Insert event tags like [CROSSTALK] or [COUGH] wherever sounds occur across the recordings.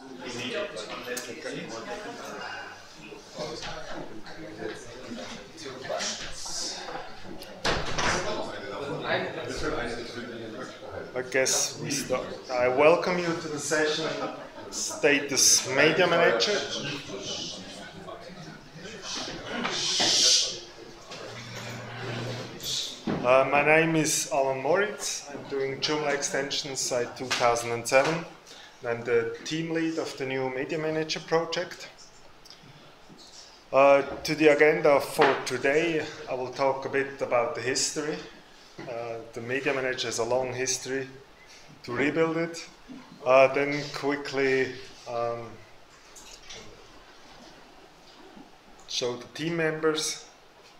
I guess we start. I welcome you to the session Status Media Manager. Uh, my name is Allon Moritz. I'm doing Joomla extensions site 2007. I'm the team lead of the new Media Manager project. Uh, to the agenda for today, I will talk a bit about the history. Uh, the Media Manager has a long history to rebuild it. Uh, then quickly um, show the team members,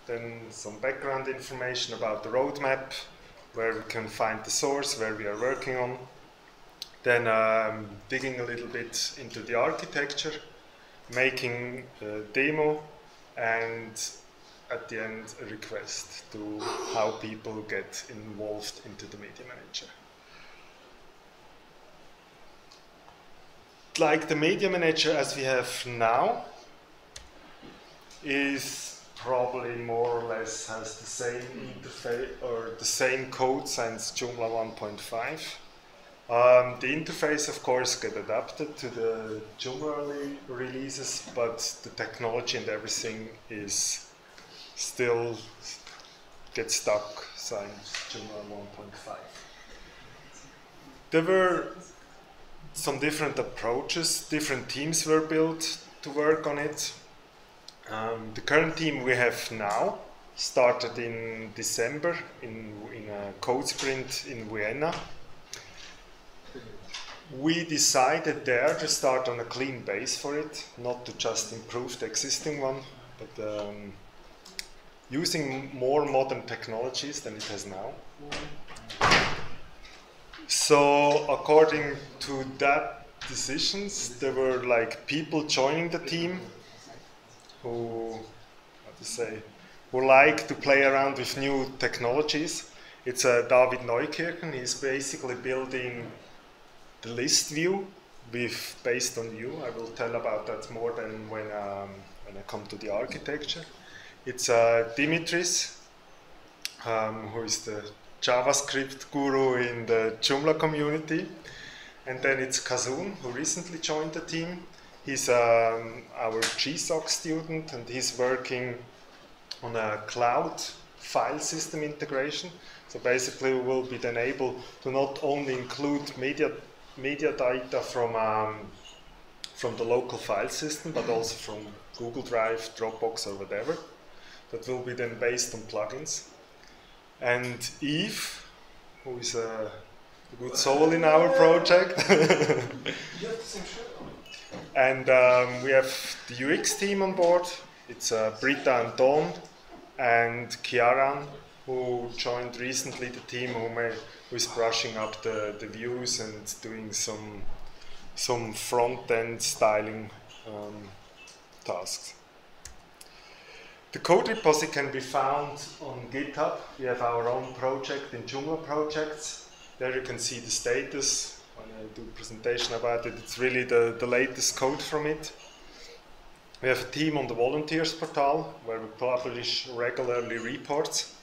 then some background information about the roadmap, where we can find the source, where we are working on. Then um, digging a little bit into the architecture, making a demo, and at the end a request to how people get involved into the Media Manager. Like the Media Manager as we have now is probably more or less has the same interface or the same code since Joomla 1.5. Um, the interface, of course, get adapted to the Joomla releases, but the technology and everything is still get stuck since Joomla 1.5. There were some different approaches, different teams were built to work on it. Um, the current team we have now started in December in, in a code sprint in Vienna we decided there to start on a clean base for it, not to just improve the existing one, but um, using more modern technologies than it has now. So according to that decisions, there were like people joining the team who, how to say, who like to play around with new technologies. It's uh, David Neukirchen. He's basically building the list view with based on you. I will tell about that more than when um, when I come to the architecture. It's uh, Dimitris, um, who is the JavaScript guru in the Joomla community, and then it's Kazun, who recently joined the team. He's um, our GSOC student, and he's working on a cloud file system integration. So basically, we will be then able to not only include media media data from um, from the local file system, but also from Google Drive, Dropbox, or whatever. That will be then based on plugins. And Yves, who is a good soul in our project. [LAUGHS] and um, we have the UX team on board. It's uh, Britta and Dawn and Ciaran, who joined recently the team who may with brushing up the, the views and doing some some front end styling um, tasks. The code repository can be found on GitHub. We have our own project in Joomla projects. There you can see the status. When I do a presentation about it, it's really the, the latest code from it. We have a team on the volunteers portal where we publish regularly reports.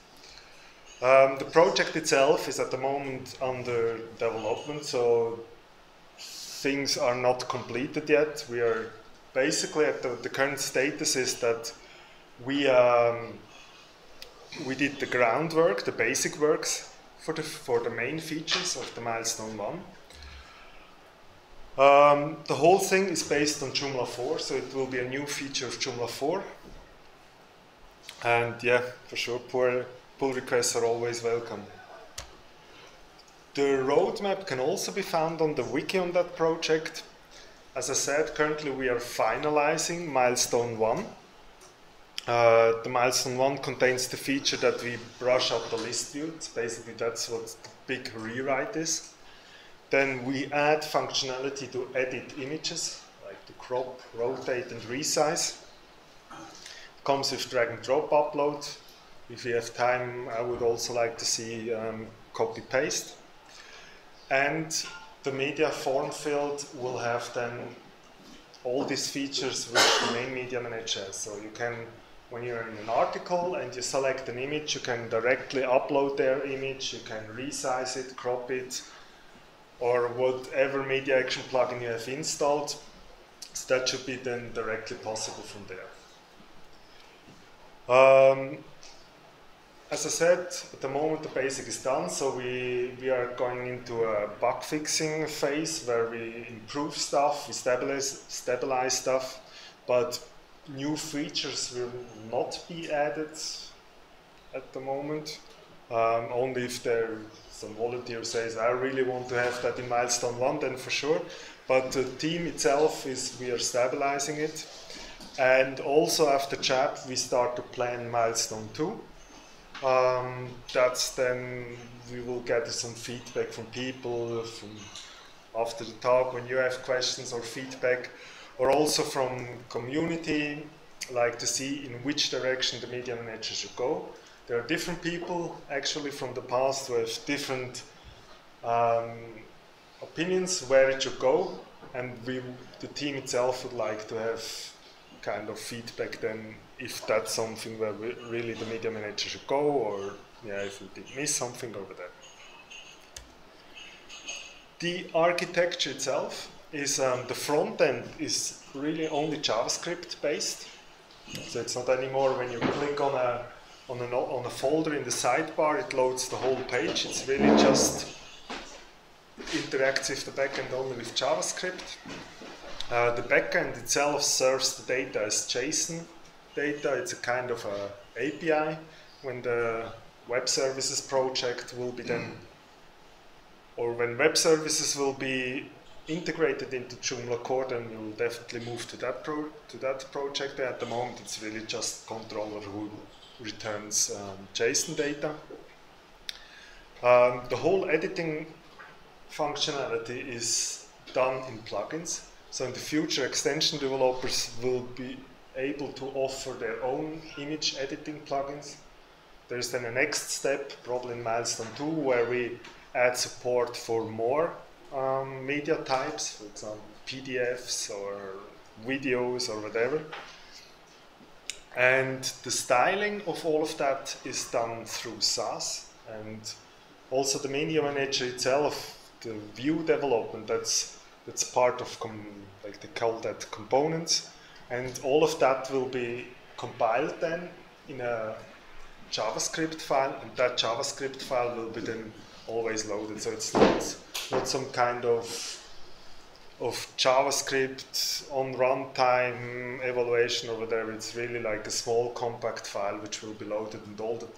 Um, the project itself is at the moment under development, so things are not completed yet. We are basically at the, the current status is that we um, we did the groundwork, the basic works for the for the main features of the milestone one. Um, the whole thing is based on Joomla 4, so it will be a new feature of Joomla 4. And yeah, for sure, poor pull requests are always welcome. The roadmap can also be found on the wiki on that project. As I said, currently we are finalizing milestone 1. Uh, the milestone 1 contains the feature that we brush up the list view. It's basically that's what the big rewrite is. Then we add functionality to edit images, like to crop, rotate and resize. It comes with drag and drop upload, if you have time, I would also like to see um, copy paste. And the media form field will have then all these features which the main media manager has. So you can, when you're in an article and you select an image, you can directly upload their image, you can resize it, crop it, or whatever media action plugin you have installed. So that should be then directly possible from there. Um, as I said, at the moment the basic is done, so we, we are going into a bug fixing phase where we improve stuff, we stabilize, stabilize stuff, but new features will not be added at the moment. Um, only if there some volunteer says, I really want to have that in milestone one, then for sure. But the team itself is, we are stabilizing it. And also after chat, we start to plan milestone two. Um, that's then we will get some feedback from people from after the talk when you have questions or feedback, or also from community, like to see in which direction the media manager should go. There are different people actually from the past who have different um, opinions where it should go, and we, the team itself, would like to have kind of feedback then if that's something where really the media manager should go or yeah, if we did miss something over there. The architecture itself is um, the front end is really only JavaScript based. So it's not anymore when you click on a on a on a folder in the sidebar, it loads the whole page. It's really just interacts with the backend only with JavaScript. Uh, the backend itself serves the data as JSON data. It's a kind of a API. When the web services project will be then, or when web services will be integrated into Joomla core, then we will definitely move to that pro to that project. At the moment, it's really just controller who returns um, JSON data. Um, the whole editing functionality is done in plugins. So in the future, extension developers will be able to offer their own image editing plugins. There's then a next step, probably in milestone two, where we add support for more um, media types, for example, PDFs or videos or whatever. And the styling of all of that is done through Sass. And also the media manager itself, the Vue development, that's, that's part of, like they call that components and all of that will be compiled then in a JavaScript file, and that JavaScript file will be then always loaded. So it's not, not some kind of of JavaScript on runtime evaluation or whatever. It's really like a small compact file which will be loaded, and all the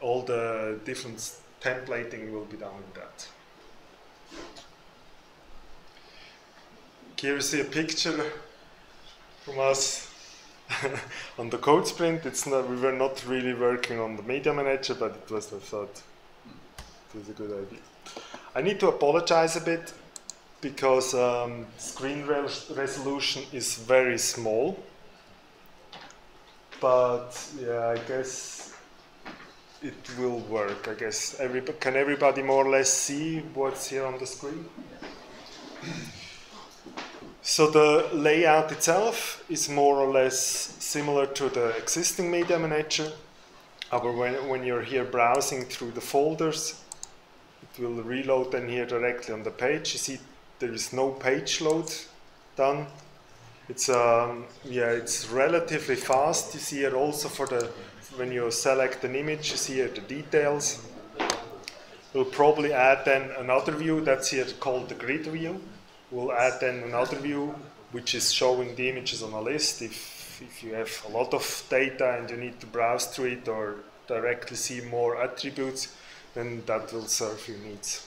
all the different templating will be done in that. Here you see a picture from us [LAUGHS] on the code sprint. It's not, we were not really working on the media manager, but it was, I thought, it was a good idea. I need to apologize a bit because um, screen resolution is very small. But yeah, I guess it will work. I guess can everybody more or less see what's here on the screen? [CLEARS THROAT] So the layout itself is more or less similar to the existing media manager. But when, when you're here browsing through the folders, it will reload then here directly on the page. You see there is no page load done. It's um, yeah, it's relatively fast. You see here also for the when you select an image, you see here the details. We'll probably add then another view that's here called the grid view we'll add then another view which is showing the images on a list if, if you have a lot of data and you need to browse through it or directly see more attributes, then that will serve your needs.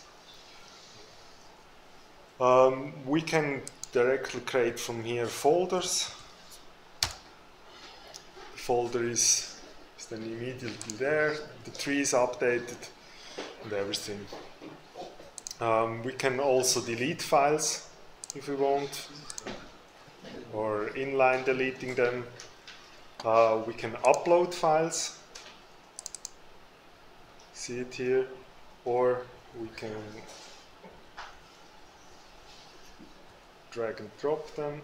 Um, we can directly create from here folders. The folder is, is then immediately there, the tree is updated and everything. Um, we can also delete files if we want, or inline deleting them. Uh, we can upload files, see it here, or we can drag and drop them.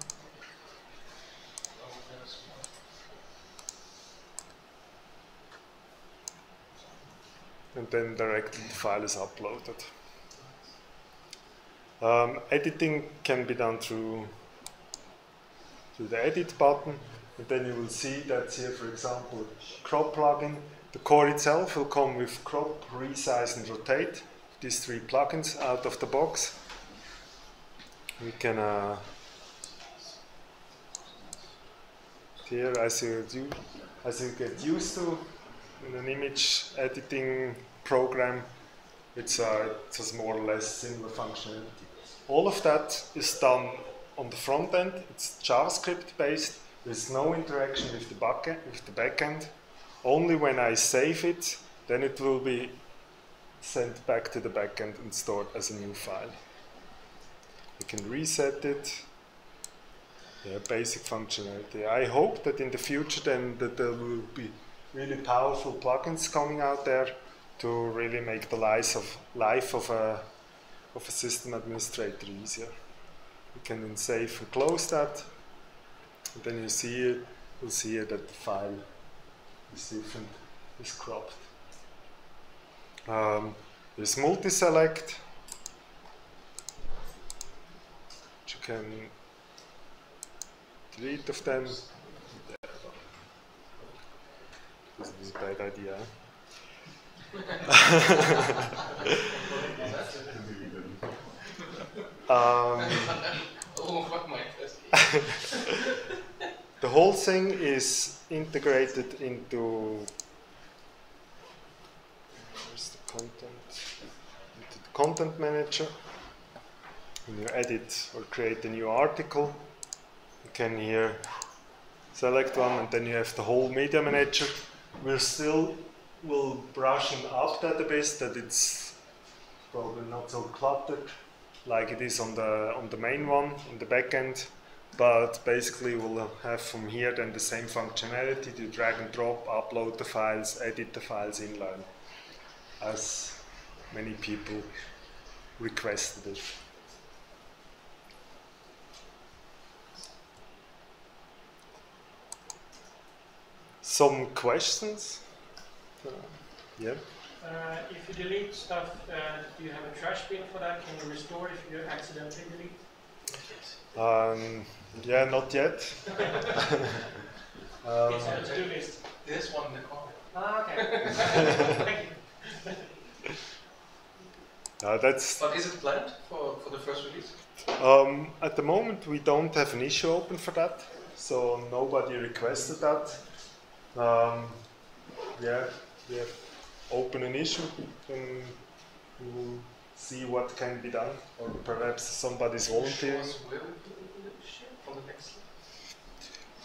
And then directly the file is uploaded. Um, editing can be done through, through the edit button. And then you will see that here, for example, crop plugin. The core itself will come with crop, resize, and rotate. These three plugins out of the box. We can uh, here, as you do, as you get used to in an image editing program, it's, uh, it has more or less similar functionality. All of that is done on the front end. It's JavaScript based. There's no interaction with the backend. With the. Only when I save it, then it will be sent back to the backend and stored as a new file. You can reset it. Yeah, basic functionality. I hope that in the future then that there will be really powerful plugins coming out there to really make the life of life of a of a system administrator easier. You can then save and close that. And then you see it, you'll see that the file is different, is cropped. Um, there's multi-select, which you can delete of them. This is a bad idea. [LAUGHS] um, [LAUGHS] [LAUGHS] the whole thing is integrated into where's the content? Into the content manager. When you edit or create a new article you can here select one and then you have the whole media manager. We're still will brushing up that a bit that it's probably not so cluttered like it is on the on the main one in the backend but basically we'll have from here then the same functionality to drag and drop upload the files edit the files inline as many people requested it. Some questions? Uh, yeah if you delete stuff, uh, do you have a trash bin for that? Can you restore if you accidentally delete? Um, yeah, not yet. [LAUGHS] um, it's on the to-do list. This one in the corner. Ah, okay. [LAUGHS] Thank you. uh, that's But is it planned for, for the first release? um, at the moment we don't have an issue open for that, so nobody requested that. Um, yeah, we have open an issue and we'll see what can be done, or perhaps somebody's volunteering. Show us where we put it in the share for the next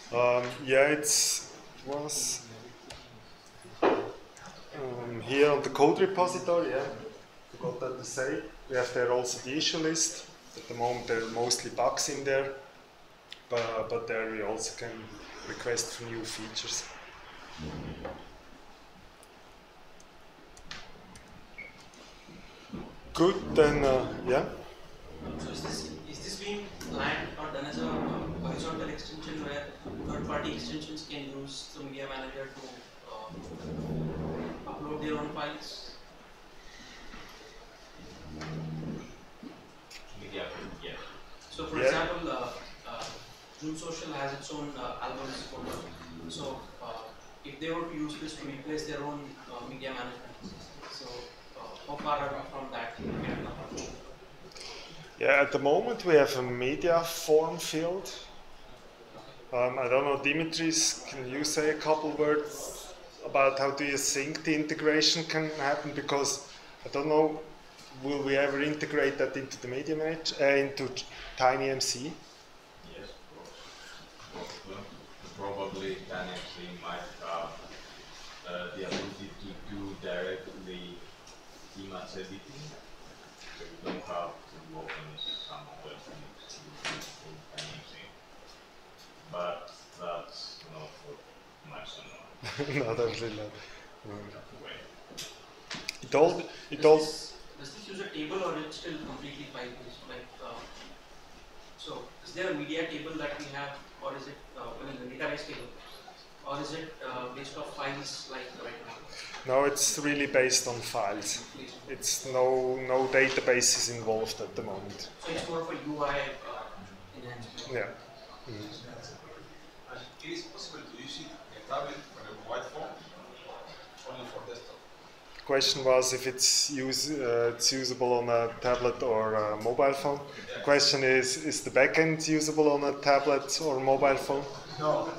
slide. Um, yeah, it's, it was um, here on the code repository. Yeah, forgot that to say. We have there also the issue list. At the moment, there are mostly bugs in there, but, but there we also can request for new features. Good, then, uh, yeah. So is this is this being planned or done as a horizontal extension where third-party extensions can use the media manager to uh, upload their own files? Media, yeah. So for Yeah. example, uh, uh, JomSocial has its own uh, albums folder. So uh, if they were to use this to replace their own uh, media management, so Yeah, at the moment we have a media form field. Um, I don't know, Dimitris, can you say a couple words about how do you think the integration can happen? Because I don't know, will we ever integrate that into the media manager, uh, into TinyMCE? Yes, of course. Well, Probably TinyMCE might have uh, the ability to do directly [LAUGHS] image editing, so you don't have to open some other things to do in TinyMCE. But that's not for much now. no, definitely not. It all, it Does all, this, does this use a table or it's still completely file based? Like, uh, So is there a media table that we have, or is it, uh, I mean, the database table, or is it uh, based off files like right now? No, it's really based on files. It's no no databases involved at the moment. So it's more of a UI uh, enhancement. Yeah. And it is possible to use it in a tablet or a mobile phone, only for desktop. The Question was if it's use uh, it's usable on a tablet or a mobile phone. The question is is the backend usable on a tablet or mobile phone? No.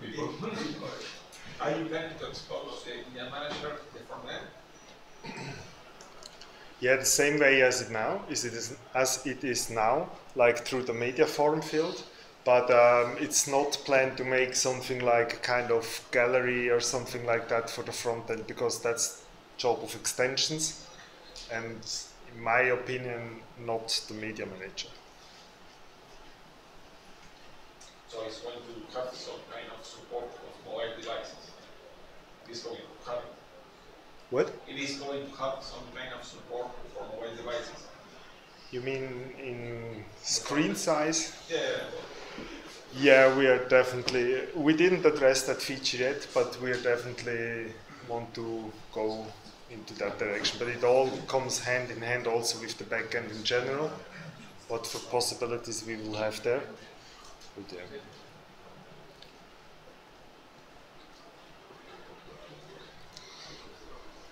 People. Are you planning to expose the media manager the front end? Yeah, the same way as it now is it is as it is now, like through the media form field. But um, it's not planned to make something like a kind of gallery or something like that for the front end because that's job of extensions, and in my opinion, not the media manager. So it's going to have some kind of support of mobile devices. It is going to have, What? it is going to have some kind of support for mobile devices. You mean in screen size? Yeah. Yeah, we are definitely. We didn't address that feature yet, but we are definitely want to go into that direction. But it all comes hand in hand also with the backend in general. What for possibilities we will have there? Yeah.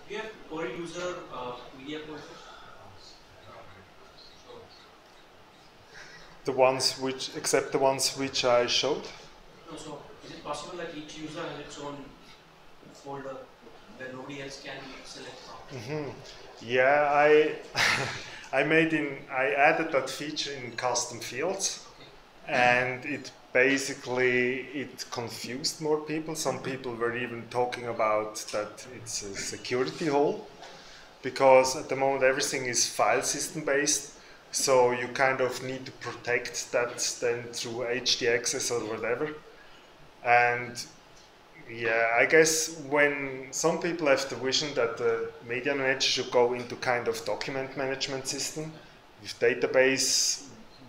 Do you have per user uh, media courses? The ones which, except the ones which I showed. No, so is it possible that each user has its own folder where nobody else can select from? hmm Yeah, I [LAUGHS] I made in I added that feature in custom fields, and it basically it confused more people. Some people were even talking about that it's a security hole because at the moment everything is file system based. So you kind of need to protect that then through htaccess or whatever. And yeah, I guess when some people have the vision that the media manager should go into kind of document management system with database,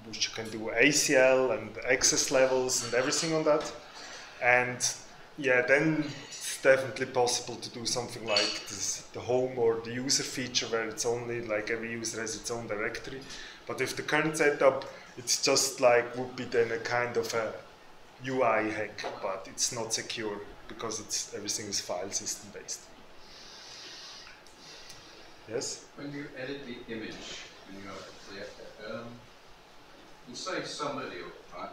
which you can do ACL and access levels and everything on that. And yeah, then it's definitely possible to do something like this, the home or the user feature where it's only like every user has its own directory. But with the current setup, it's just like would be then a kind of a UI hack, but it's not secure because it's everything is file system based. Yes. When you edit the image, when you upload the, um, you say somebody right,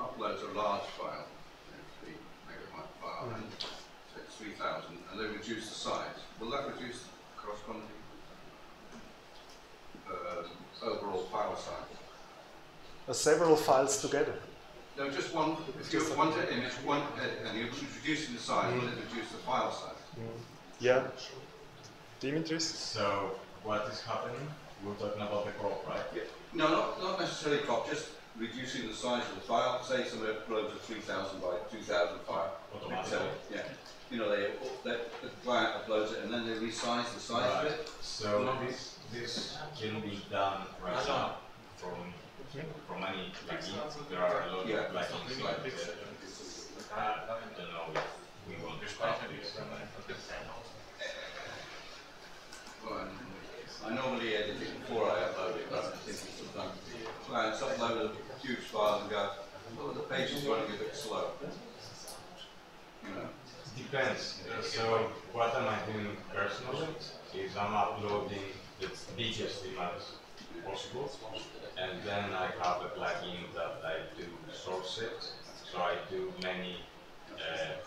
uploads a large file, you know, three megabyte file, and say 3,000, and they reduce the size. Will that reduce the corresponding um, overall file size? Uh, several files together. No, just one, if you have one image, one edit, and you're reducing the size, will it reduce the file size? Yeah. Dimitris? So what is happening? We're talking about the crop, right? Yeah. No, not, not necessarily just reducing the size of the file. Say somebody uploads a 3000 by 2000 file. Automatically. So, yeah. You know, they, they, the client uploads it and then they resize the size of it. So this this can be done right now from from any plugin. There are a lot Yeah. of plugins like uh, I don't know if we want to start this. Well, I normally edit it before I upload it, but I think it's done. Clients upload a huge file and go, well, the page is running a bit slow. You know, Depends. So what am I doing personally is I'm uploading the biggest image possible, and then I have a plugin that I do source it. So I do many uh,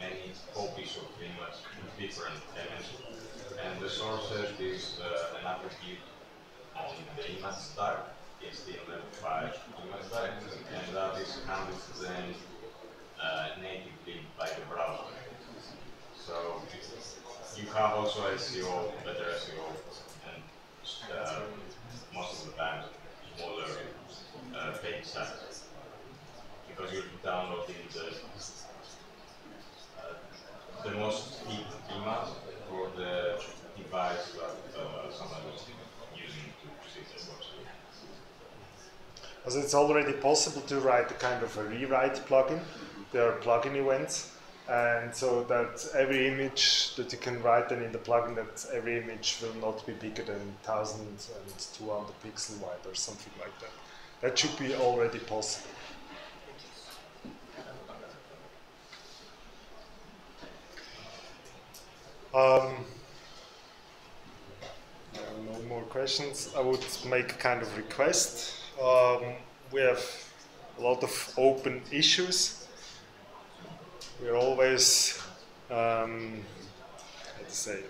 many copies of the image different elements, and the source is uh, an attribute the image tag. It's the HTML5 image tag, and that is handled then uh, natively by the browser. So you have also SEO, better SEO, and uh, most of the time smaller uh, page size because you're downloading the uh, the most hit image for the device that uh, someone is using to So it's already possible to write a kind of a rewrite plugin. There are plugin events, and so that every image that you can write then in the plugin that every image will not be bigger than 1200 pixel wide or something like that. That should be already possible. Um, no more questions. I would make a kind of request. Um, we have a lot of open issues. We're always, um, how to say,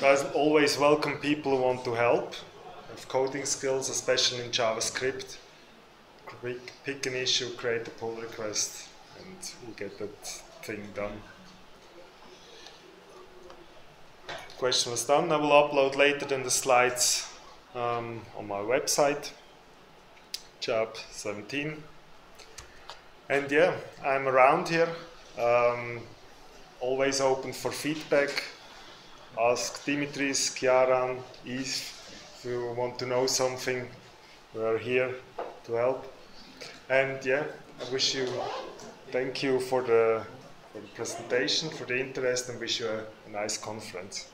guys always welcome people who want to help, have coding skills, especially in JavaScript. Pick, pick an issue, create a pull request, and we'll get that thing done. question was done. I will upload later than the slides um, on my website, JAB 17. And yeah, I'm around here, um, always open for feedback. Ask Dimitris, Ciaran, Yves if you want to know something. We are here to help. And yeah, I wish you, thank you for the, for the presentation, for the interest, and wish you a, a nice conference.